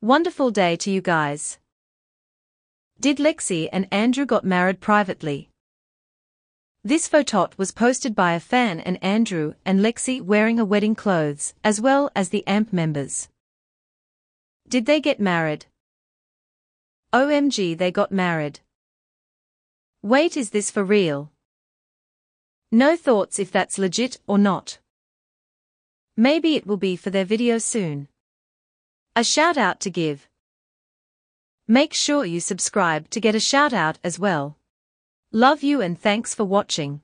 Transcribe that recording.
Wonderful day to you guys. Did Lexi and Andrew got married privately? This photo was posted by a fan and Andrew and Lexi wearing a wedding clothes, as well as the AMP members. Did they get married? OMG they got married. Wait is this for real? No thoughts if that's legit or not. Maybe it will be for their video soon. A shout out to give. Make sure you subscribe to get a shout out as well. Love you and thanks for watching.